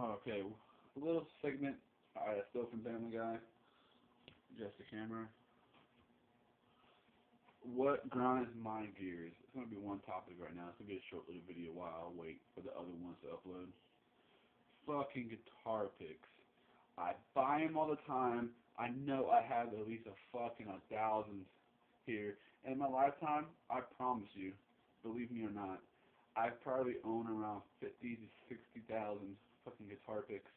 Okay, little segment I still from Family Guy. Just the camera. What grinds my gears? It's gonna be one topic right now. It's gonna be a short little video while I wait for the other ones to upload. Fucking guitar picks. I buy them all the time. I know I have at least a fucking a thousand here. In my lifetime, I promise you, believe me or not, I probably own around fifty to sixty thousand fucking guitar picks.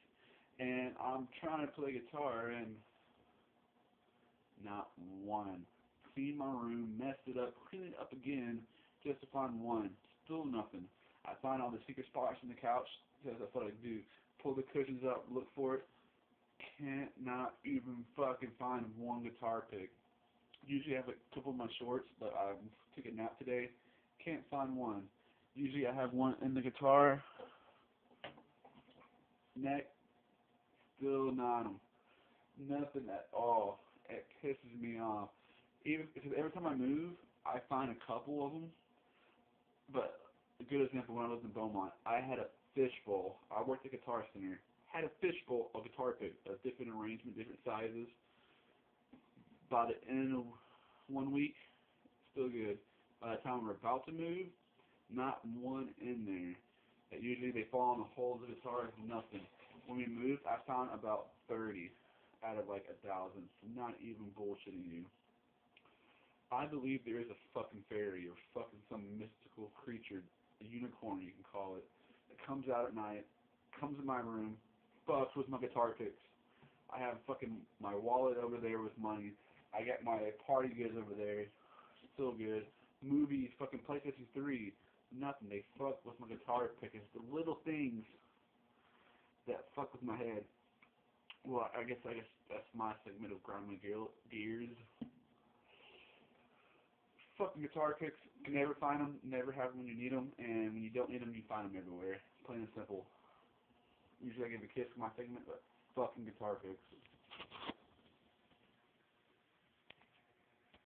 And I'm trying to play guitar and not one. Clean my room, messed it up, clean it up again, just to find one. Still nothing. I find all the secret spots in the couch, because that's what I do. Pull the cushions up, look for it. Can't not even fucking find one guitar pick. Usually I have a couple of my shorts, but I took a nap today. Can't find one. Usually I have one in the guitar. Neck, still not them. Nothing at all. It pisses me off. Even because every time I move, I find a couple of them. But a good example when I lived in Beaumont, I had a fishbowl. I worked at Guitar Center. Had a fishbowl of guitar picks of different arrangement, different sizes. By the end of one week, still good. By the time we're about to move, not one in there. Usually they fall in the holes of the guitar, nothing. When we moved, I found about 30 out of like a thousand. Not even bullshitting you. I believe there is a fucking fairy or fucking some mystical creature, a unicorn you can call it, that comes out at night, comes in my room, fucks with my guitar picks. I have fucking my wallet over there with money. I got my party goods over there, still good. Movies, fucking PlayStation 3, nothing. They fuck with my guitar pick. It's the little things that fuck with my head. Well, I guess I guess that's my segment of grinding gears fucking guitar picks. You never find them, never have them when you need them, and when you don't need them, you find them everywhere. Plain and simple. Usually I give a kiss for my segment, but fucking guitar picks.